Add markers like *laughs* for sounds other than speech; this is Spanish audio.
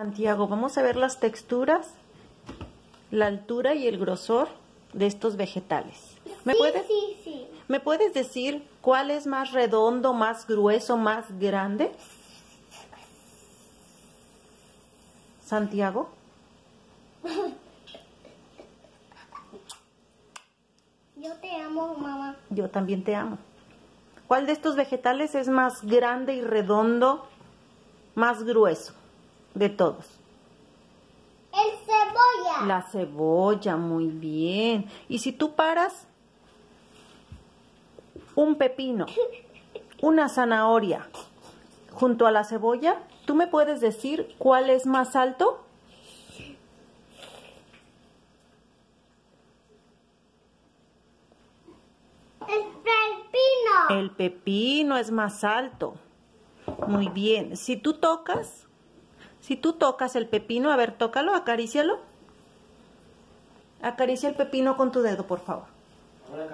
Santiago, vamos a ver las texturas, la altura y el grosor de estos vegetales. ¿Me, sí, puedes, sí, sí. ¿Me puedes decir cuál es más redondo, más grueso, más grande? Santiago. *laughs* Yo te amo, mamá. Yo también te amo. ¿Cuál de estos vegetales es más grande y redondo, más grueso de todos? El cebolla. La cebolla, muy bien. Y si tú paras un pepino, *laughs* una zanahoria junto a la cebolla, ¿tú me puedes decir cuál es más alto? El pepino. El pepino es más alto. Muy bien. Si tú tocas, si tú tocas el pepino, a ver, tócalo, acarícialo. Acaricia el pepino con tu dedo, por favor. Ahora.